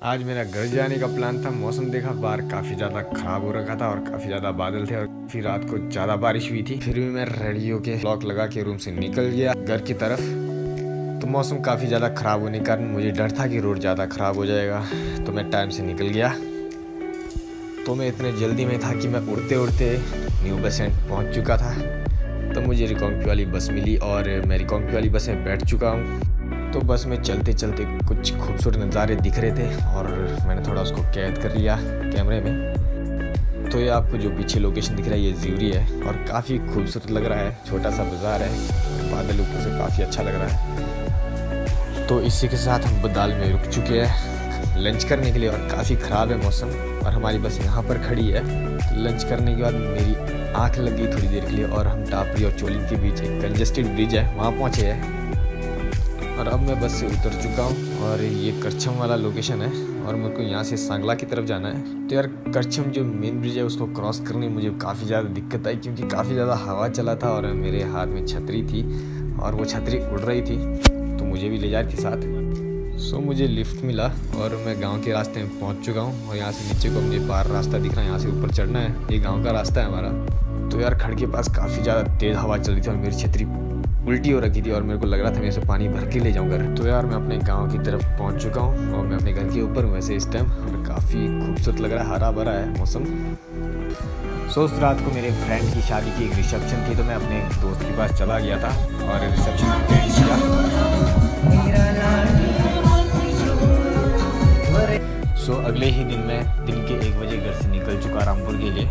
आज मेरा घर जाने का प्लान था, मौसम देखा, बाहर काफ़ी ज़्यादा ख़राब हो रखा था और काफ़ी ज़्यादा बादल थे और फिर रात को ज़्यादा बारिश हुई थी। फिर भी मैं रेडी होके लॉक लगा के रूम से निकल गया घर की तरफ़। तो मौसम काफ़ी ज़्यादा ख़राब होने के कारण मुझे डर था कि रोड ज़्यादा ख़राब हो जाएगा तो मैं टाइम से निकल गया। तो मैं इतने जल्दी में था कि मैं उड़ते उड़ते न्यू बस स्टैंड पहुँच चुका था। तो मुझे रिकॉन्की वाली बस मिली और मैं रिकॉन्की वाली बस में बैठ चुका हूँ। तो बस में चलते चलते कुछ खूबसूरत नज़ारे दिख रहे थे और मैंने थोड़ा उसको कैद कर लिया कैमरे में। तो ये आपको जो पीछे लोकेशन दिख रहा है, ये ज्यूरी है और काफ़ी खूबसूरत लग रहा है। छोटा सा बाज़ार है, बादल ऊपर से काफ़ी अच्छा लग रहा है। तो इसी के साथ हम बदाल में रुक चुके हैं लंच करने के लिए और काफ़ी ख़राब है मौसम और हमारी बस यहाँ पर खड़ी है। तो लंच करने के बाद मेरी आँख लग गई थोड़ी देर के लिए और हम टापरी और चोली के बीच एक कंजेस्टेड ब्रिज है, वहाँ पहुँचे हैं। और अब मैं बस से उतर चुका हूँ और ये करछम वाला लोकेशन है और मेरे को यहाँ से सांगला की तरफ़ जाना है। तो यार, करछम जो मेन ब्रिज है, उसको क्रॉस करने में मुझे काफ़ी ज़्यादा दिक्कत आई क्योंकि काफ़ी ज़्यादा हवा चला था और मेरे हाथ में छतरी थी और वो छतरी उड़ रही थी। तो मुझे भी ले जा रही थी साथ। सो so, मुझे लिफ्ट मिला और मैं गाँव के रास्ते में पहुँच चुका हूँ और यहाँ से नीचे को मुझे बाहर रास्ता दिख रहा है। यहाँ से ऊपर चढ़ना है। ये गाँव का रास्ता है हमारा। तो यार खड़ के पास काफ़ी ज़्यादा तेज़ हवा चल रही थी और मेरी छतरी उल्टी हो रखी थी और मेरे को लग रहा था मैं इसे पानी भर के ले जाऊँ घर। तो यार मैं अपने गाँव की तरफ़ पहुँच चुका हूँ और मैं अपने घर के ऊपर हूँ वैसे इस टाइम और काफ़ी खूबसूरत लग रहा है। हरा भरा है मौसम। सो उस रात को मेरे फ्रेंड की शादी की एक रिसेप्शन थी तो मैं अपने दोस्त के पास चला गया था और रिसेप्शन सो अगले ही दिन मैं दिन के एक बजे घर से निकल चुका रामपुर के लिए।